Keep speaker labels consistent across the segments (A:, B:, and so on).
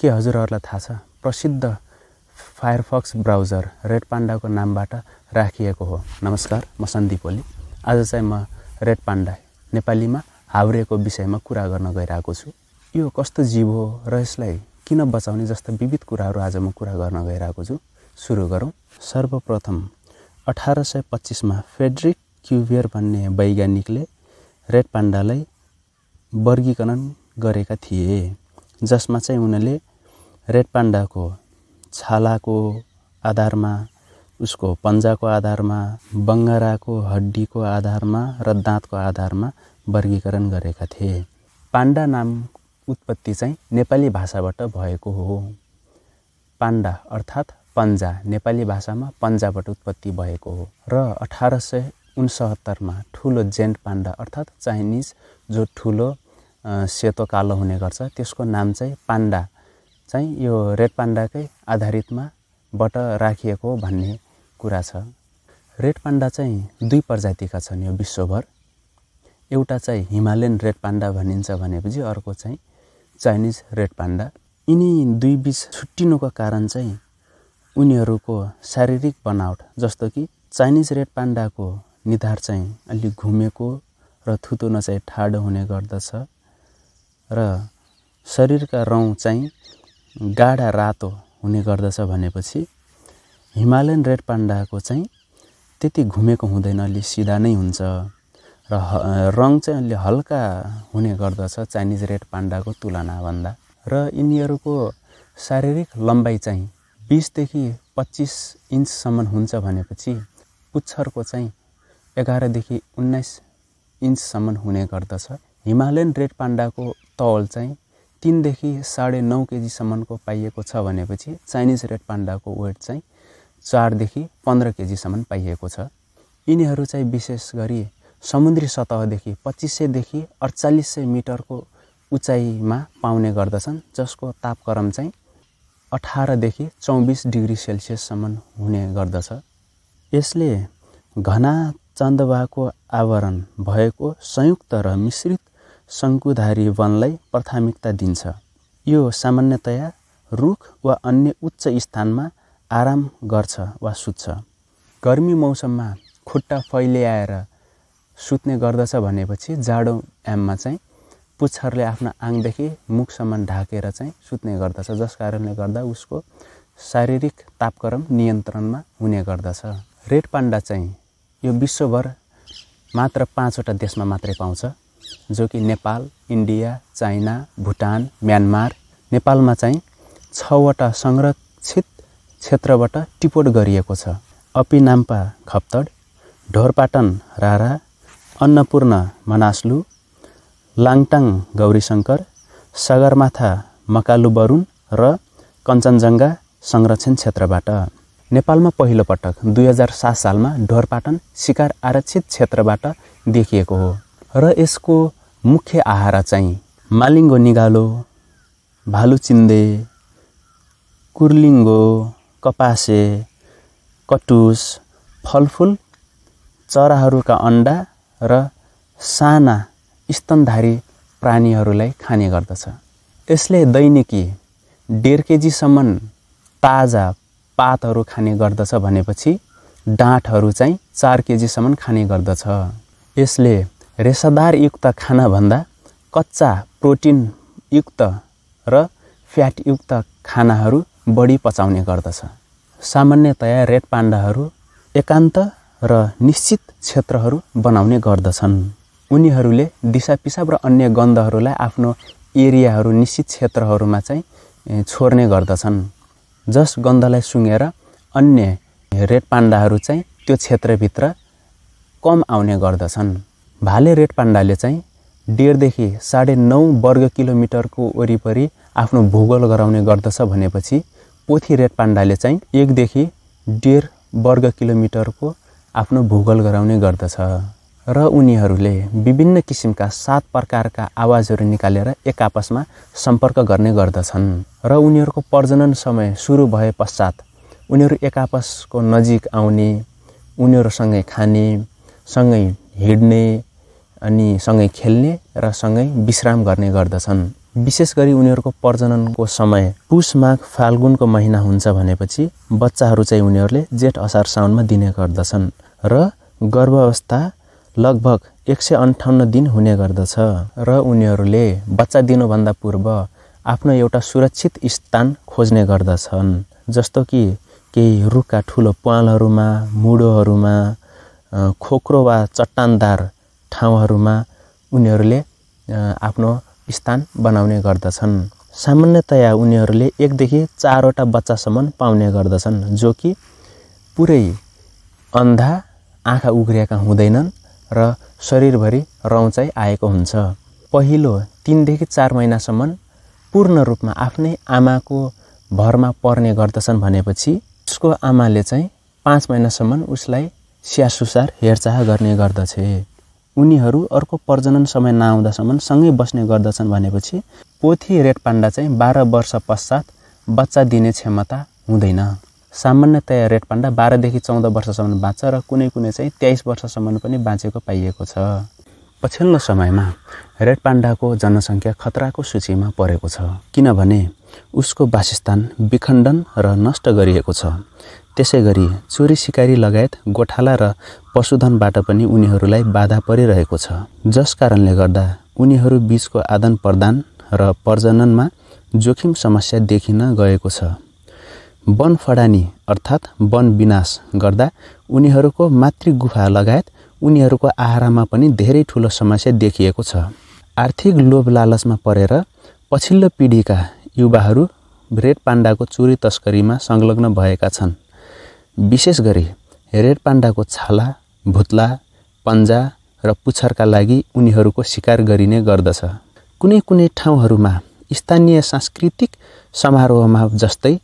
A: के हजुरहरूलाई थाहा छ? प्रसिद्ध फायरफक्स ब्राउजर रेड पान्डाको नामबाट राखिएको हो। नमस्कार म सन्दीप ओली। आज चाहिँ म रेड पान्डा नेपालीमा हाउरेको विषयमा कुरा गर्न गइरहेको छु। यो कस्तो जीव हो र यसलाई किन बचाउने जस्ता विविध कुराहरू आज म कुरा गर्न गइरहेको छु। सुरु गरौँ। सर्वप्रथम अठार सय पच्चिसमा फेड्रिक क्युभियर भन्ने वैज्ञानिकले रेड पान्डालाई वर्गीकरण गरेका थिए जसमा चाहिँ उनले रेड पान्डाको छालाको आधारमा उसको पन्जाको आधारमा बङ्गराको हड्डीको आधारमा र दाँतको आधारमा वर्गीकरण गरेका थिए। पाण्डा नाम उत्पत्ति चाहिँ नेपाली भाषाबाट भएको हो। पाण्डा अर्थात् पन्जा नेपाली भाषामा पन्जाबाट उत्पत्ति भएको हो र अठार सय उनसत्तरमा ठुलो जेन्ट पाण्डा अर्थात् चाइनिज जो ठुलो सेतो कालो हुने गर्छ त्यसको नाम चाहिँ पाण्डा चाहिँ यो रेड पाण्डाकै आधारितमा बाट राखिएको भन्ने कुरा छ। रेड पाण्डा चाहिँ दुई प्रजातिका छन् यो विश्वभर। एउटा चाहिँ हिमालयन रेड पाण्डा भनिन्छ भनेपछि अर्को चाहिँ चाइनिज रेड पाण्डा यिनी दुई बिच छुट्टिनुको कारण चाहिँ उनीहरूको शारीरिक बनावट जस्तो कि चाइनिज रेड पाण्डाको निधार चाहिँ अलिक घुमेको र थुतुन चाहिँ ठाडो हुने गर्दछ। र शरीरका रौँ चाहिँ गाढा रातो हुने गर्दछ भनेपछि हिमालयन रेड पाण्डाको चाहिँ त्यति घुमेको हुँदैन अलि सिधा नै हुन्छ र रङ चाहिँ अलि हल्का हुने गर्दछ चाइनिज रेड पाण्डाको तुलनाभन्दा। र यिनीहरूको शारीरिक लम्बाइ चाहिँ बिसदेखि पच्चिस इन्चसम्म हुन्छ भनेपछि पुच्छरको चाहिँ एघारदेखि उन्नाइस इन्चसम्म हुने गर्दछ। हिमालयन रेड पाण्डाको तौल चाहिँ तिनदेखि साढे नौ केजीसम्मको पाइएको छ भनेपछि चाइनिज रेड पाण्डाको वेट चाहिँ चारदेखि पन्ध्र केजीसम्म पाइएको छ। यिनीहरू चाहिँ विशेष गरी समुद्री सतहदेखि पच्चिस सयदेखि अडचालिस सय मिटरको उचाइमा पाउने गर्दछन् जसको तापक्रम चाहिँ अठारदेखि चौबिस डिग्री सेल्सियससम्म हुने गर्दछ। यसले घना चन्दवाको आवरण भएको संयुक्त र मिश्रित शङ्कुधारी वनलाई प्राथमिकता दिन्छ। यो सामान्यतया रुख वा अन्य उच्च स्थानमा आराम गर्छ वा सुत्छ। गर्मी मौसममा खुट्टा फैल्याएर सुत्ने गर्दछ भनेपछि जाडो याममा चाहिँ पुच्छरले आफ्ना आङदेखि मुखसम्म ढाकेर चाहिँ सुत्ने गर्दछ जस कारणले गर्दा उसको शारीरिक तापक्रम नियन्त्रणमा हुने गर्दछ। रेड पान्डा चाहिँ यो विश्वभर मात्र पाँचवटा देशमा मात्रै पाउँछ। जो कि Nepal India China Bhutan Myanmar नेपालमा चाहिँ छवटा संरक्षित क्षेत्रबाट टिपोट गरिएको छ। अपिनाम्पा खप्तड ढोरपाटन रारा अन्नपूर्ण मनास्लु लाङटाङ गौरीशङ्कर सगरमाथा मकालु बरुण र कञ्चनजङ्घा संरक्षण क्षेत्रबाट। नेपालमा पहिलोपटक दुई हजार सात सालमा ढोरपाटन शिकार आरक्षित क्षेत्रबाट देखिएको हो। र यसको मुख्य आहारा चाहिँ मालिङ्गो निगालो भालुचिन्दे कुर्लिङ्गो कपासे कटुस फलफुल चराहरूका अन्डा र साना स्तनधारी प्राणीहरूलाई खाने गर्दछ। यसले दैनिकी डेढ केजीसम्म ताजा पातहरू खाने गर्दछ भनेपछि डाँठहरू चाहिँ चार केजीसम्म खाने गर्दछ। यसले रेसादारयुक्त खानाभन्दा कच्चा प्रोटिनयुक्त र फ्याटयुक्त खानाहरू बढी पचाउने गर्दछ। सामान्यतया रेड पाण्डाहरू एकान्त र निश्चित क्षेत्रहरू बनाउने गर्दछन्। उनीहरूले दिसा पिसाब र अन्य गन्धहरूलाई आफ्नो एरियाहरू निश्चित क्षेत्रहरूमा चाहिँ छोड्ने गर्दछन्। जस गन्धलाई सुँगेर अन्य रेड पाण्डाहरू चाहिँ त्यो क्षेत्रभित्र कम आउने गर्दछन्। भाले रेड पाण्डाले चाहिँ डेढदेखि साढे नौ वर्ग किलोमिटरको वरिपरि आफ्नो भूगोल गराउने गर्दछ भनेपछि पोथी रेड पाण्डाले चाहिँ एकदेखि डेढ वर्ग किलोमिटरको आफ्नो भूगोल गराउने गर्दछ। र उनीहरूले विभिन्न किसिमका सात प्रकारका आवाजहरू निकालेर एक आपसमा सम्पर्क गर्ने गर्दछन्। र उनीहरूको प्रजनन समय सुरु भए पश्चात उनीहरू एक आपसको नजिक आउने उनीहरूसँगै खाने सँगै हिँड्ने अनि सँगै खेल्ने र सँगै विश्राम गर्ने गर्दछन्। विशेष गरी उनीहरूको प्रजननको समय पुष माघ फाल्गुनको महिना हुन्छ भनेपछि बच्चाहरू चाहिँ उनीहरूले जेठ असार साउनमा दिने गर्दछन् र गर्भावस्था लगभग एक सय अन्ठाउन्न दिन हुने गर्दछ र उनीहरूले बच्चा दिनुभन्दा पूर्व आफ्नो एउटा सुरक्षित स्थान खोज्ने गर्दछन् जस्तो कि केही रुखका ठुलो पालहरूमा मुडोहरूमा खोक्रो वा चट्टानदार ठाउँहरूमा उनीहरूले आफ्नो स्थान बनाउने गर्दछन्। सामान्यतया उनीहरूले एकदेखि चारवटा बच्चासम्म पाउने गर्दछन् जो कि पुरै अन्धा आँखा उग्रिएका हुँदैनन् र शरीरभरि रौँ आएको हुन्छ। पहिलो तिनदेखि चार महिनासम्म पूर्ण रूपमा आफ्नै आमाको भरमा पर्ने गर्दछन् भनेपछि उसको आमाले चाहिँ पाँच महिनासम्म उसलाई स्याहार हेरचाह गर्ने गर्दछे। उनीहरू अर्को प्रजनन समय नआउँदासम्म सँगै बस्ने गर्दछन् भनेपछि पोथी रेड पाण्डा चाहिँ बाह्र वर्ष पश्चात बच्चा दिने क्षमता हुँदैन। सामान्यतया रेड पाण्डा बाह्रदेखि चौध वर्षसम्म बाँच्छ र कुनै कुनै चाहिँ तेइस वर्षसम्म पनि बाँचेको पाइएको छ। पछिल्लो समयमा रेड पाण्डाको जनसङ्ख्या खतराको सूचीमा परेको छ। किनभने उसको वासस्थान विखण्डन र नष्ट गरिएको छ। त्यसै गरी चोरी सिकारी लगायत गोठाला र पशुधनबाट पनि उनीहरूलाई बाधा परिरहेको छ। जस कारणले गर्दा उनीहरू बिचको आदान प्रदान र प्रजननमा जोखिम समस्या देखिन गएको छ। वन फडानी अर्थात् वन विनाश गर्दा उनीहरूको मातृगुफा लगायत उनीहरूको आहारामा पनि धेरै ठुलो समस्या देखिएको छ। आर्थिक लोभ लालचमा परेर पछिल्लो पिँढीका युवाहरू रेड पाण्डाको चोरी तस्करीमा संलग्न भएका छन्। विशेष गरी रेड पाण्डाको छाला भुत्ला पन्जा र पुच्छरका लागि उनीहरूको शिकार गरिने गर्दछ। कुनै कुनै ठाउँहरूमा स्थानीय सांस्कृतिक समारोहमा जस्तै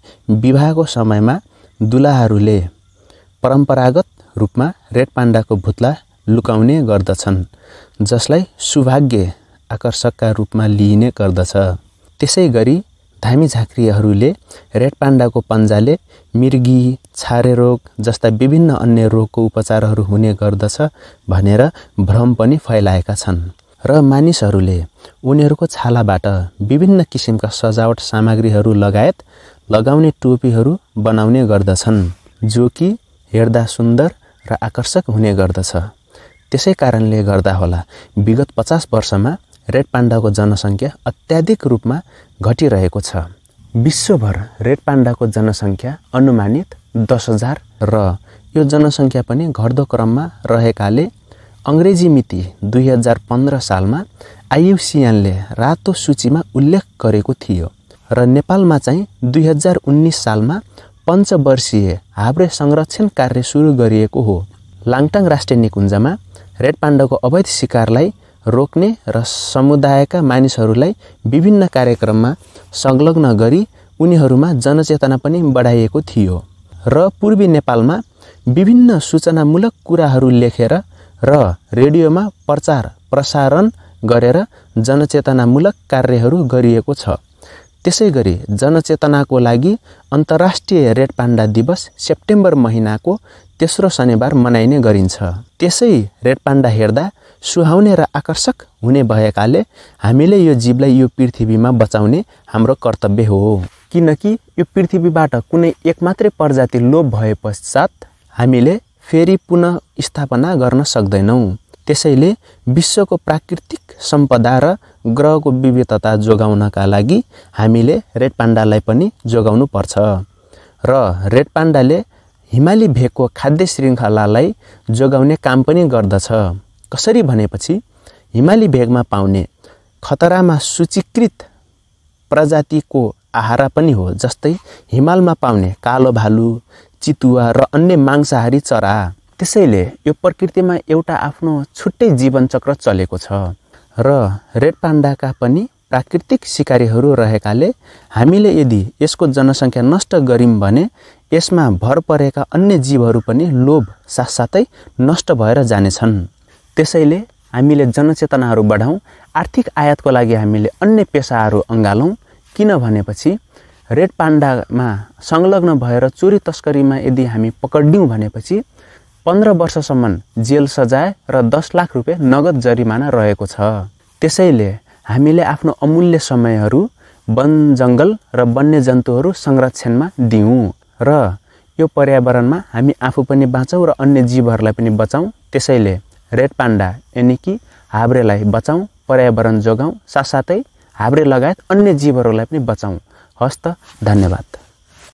A: विवाहको समयमा दुलाहरूले परम्परागत रूपमा रेड पाण्डाको भुत्ला लुकाउने गर्दछन् जसलाई सौभाग्य आकर्षकका रूपमा लिइने गर्दछ। त्यसै गरी धामी झाँक्रीहरूले रेड पाण्डाको पन्जाले मिर्गी छारे रोग जस्ता विभिन्न अन्य रोगको उपचारहरू हुने गर्दछ भनेर भ्रम पनि फैलाएका छन्। र मानिसहरूले उनीहरूको छालाबाट विभिन्न किसिमका सजावट सामग्रीहरू लगायत लगाउने टोपीहरू बनाउने गर्दछन् जो कि हेर्दा सुन्दर र आकर्षक हुने गर्दछ। त्यसै कारणले गर्दा होला विगत पचास वर्षमा रेड पाण्डाको जनसङ्ख्या अत्याधिक रूपमा घटिरहेको छ। विश्वभर रेड पाण्डाको जनसङ्ख्या अनुमानित दस हजार र यो जनसङ्ख्या पनि घट्दो क्रममा रहेकाले अङ्ग्रेजी मिति दुई हजार पन्ध्र सालमा आइयुसिएनले रातो सूचीमा उल्लेख गरेको थियो र नेपालमा चाहिँ दुई हजार उन्नाइस सालमा पञ्चवर्षीय हाब्रे संरक्षण कार्य सुरु गरिएको हो। लाङटाङ राष्ट्रिय निकुञ्जमा रेड पाण्डाको अवैध शिकारलाई रोक्ने र समुदायका मानिसहरूलाई विभिन्न कार्यक्रममा संलग्न गरी उनीहरूमा जनचेतना पनि बढाइएको थियो र पूर्वी नेपालमा विभिन्न सूचनामूलक कुराहरू लेखेर र रेडियोमा प्रचार प्रसारण गरेर जनचेतनामूलक कार्यहरू गरिएको छ। त्यसै गरी जनचेतनाको लागि अन्तर्राष्ट्रिय रेड पाण्डा दिवस सेप्टेम्बर महिनाको तेस्रो शनिबार मनाइने गरिन्छ। त्यसै रेड पाण्डा हेर्दा सुहाउने र आकर्षक हुने भएकाले हामीले यो जीवलाई यो पृथ्वीमा बचाउने हाम्रो कर्तव्य हो। किनकि यो पृथ्वीबाट कुनै एक मात्रै प्रजाति लोप भए पश्चात हामीले फेरि पुनः स्थापना गर्न सक्दैनौँ। त्यसैले विश्वको प्राकृतिक सम्पदा र ग्रहको विविधता जोगाउनका लागि हामीले रेड पाण्डालाई पनि जोगाउनु पर्छ र रेड पाण्डाले हिमाली भेगको खाद्य श्रृङ्खलालाई जोगाउने काम पनि गर्दछ। कसरी भनेपछि हिमाली भेगमा पाउने खतरामा सूचीकृत प्रजातिको आहारा पनि हो जस्तै हिमालमा पाउने कालो भालु चितुवा र अन्य मांसाहारी चरा। त्यसैले यो प्रकृतिमा एउटा आफ्नो छुट्टै जीवनचक्र चलेको छ र रेड पाण्डाका पनि प्राकृतिक सिकारीहरू रहेकाले हामीले यदि यसको जनसङ्ख्या नष्ट गऱ्यौँ भने यसमा भर परेका अन्य जीवहरू पनि लोभ साथसाथै नष्ट भएर जानेछन्। त्यसैले हामीले जनचेतनाहरू बढाउँ आर्थिक आयातको लागि हामीले अन्य पेसाहरू अँगालौँ किन भनेपछि रेड पाण्डामा संलग्न भएर चोरी तस्करीमा यदि हामी पकडियौँ भनेपछि पन्ध्र वर्षसम्म जेल सजाय र दस लाख रुपियाँ नगद जरिमाना रहेको छ। त्यसैले हामीले आफ्नो अमूल्य समयहरू वन जङ्गल र वन्यजन्तुहरू संरक्षणमा दिउँ र यो पर्यावरणमा हामी आफू पनि बाँचौँ र अन्य जीवहरूलाई पनि बचाउँ। त्यसैले रेड पान्डा यानि कि हाब्रेलाई बचाउँ पर्यावरण जोगाउँ साथसाथै हाब्रे लगायत अन्य जीवहरूलाई पनि बचाउँ। हस्त धन्यवाद।